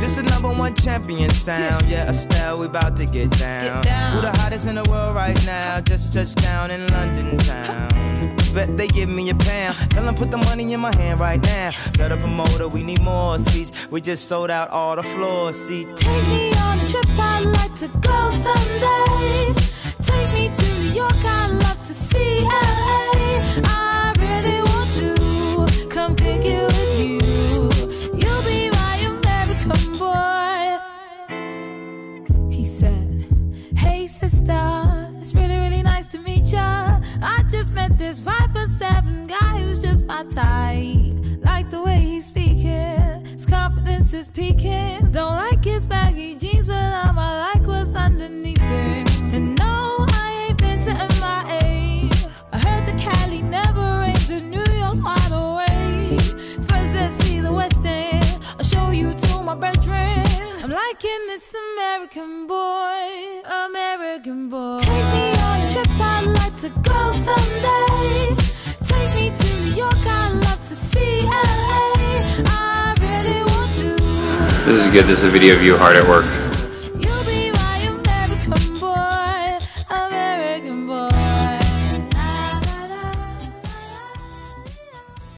This is number one champion sound. Yeah, Estelle, we about to get down. Get down. Who the hottest in the world right now? Just touched down in London town. Bet they give me a pound. Tell them put the money in my hand right now. Set up a motor, we need more seats. We just sold out all the floor seats. Take me on a trip, I'd like this five foot seven guy who's just my type. Like the way he's speaking, his confidence is peaking. Don't like his baggy jeans, but I'ma like what's underneath it. And no, I ain't been to MIA. I heard the Cali never rains, and New York's wide awake. First, let's see the West End. I'll show you to my bedroom. I'm liking this American boy, American boy. Take me on a trip, I'd like to go This is good. This is a video of you hard at work.